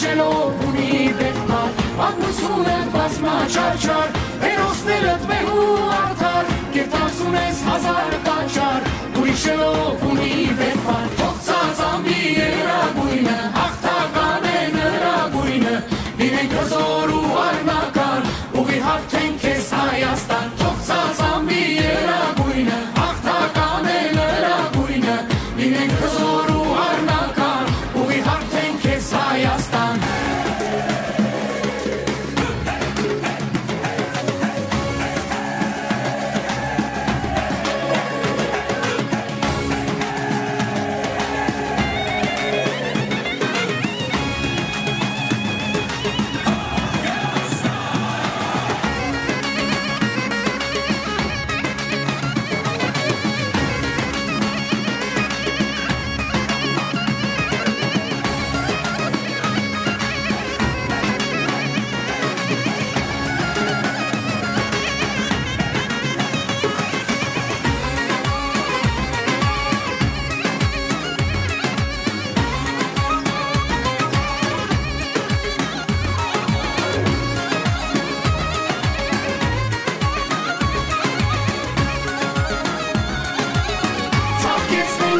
քաշելով ունի բետման, պատմություն են բազմա չարչար, հերոսները տվեհու արդար, կերտացուն ես հազար կաչար, ուրիշելով ունի բետման, հողցած ամբի երագույնը, հաղթական է նրագույնը, լինենք հզոր ու արնական, ուղի հարթենք ես Հայաստան, հողցած ամբի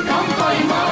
con cõi mơ